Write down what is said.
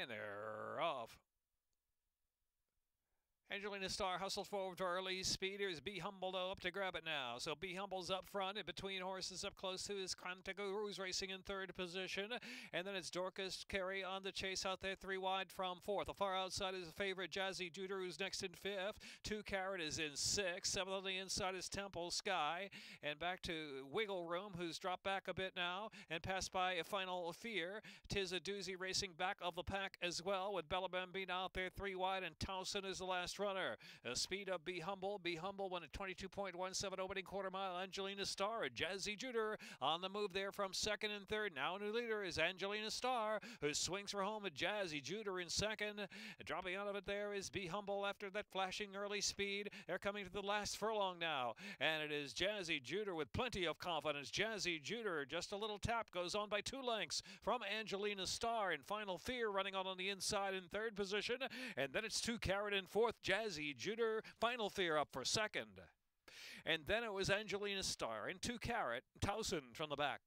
And they're off. Angelina Star hustles forward to early speed. Here's Be Humble though up to grab it now. So Be Humble's up front and between horses up close to his Cantaguru's racing in third position. And then it's Dorcas Carey on the chase out there, three wide from fourth. The far outside is a favorite Jazzy Juder who's next in fifth. Two Carat is in sixth. Seventh on the inside is Temple Sky. And back to Wiggle Room who's dropped back a bit now and passed by a Final Fear. Tis a doozy racing back of the pack as well with Bella Bambina out there three wide and Towson is the last runner. A uh, speed of Be Humble. Be Humble won at 22.17 opening quarter mile. Angelina Star, Jazzy Juder on the move there from second and third. Now a new leader is Angelina Star, who swings for home with Jazzy Juder in second. Dropping out of it there is Be Humble after that flashing early speed. They're coming to the last furlong now, and it is Jazzy Juder with plenty of confidence. Jazzy Juder, just a little tap, goes on by two lengths from Angelina Star in Final Fear, running on on the inside in third position, and then it's two Carat in fourth. Jazzy Juder, Final Fear up for second. And then it was Angelina Star in two Carat, Towson from the back.